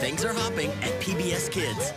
Things are hopping at PBS Kids.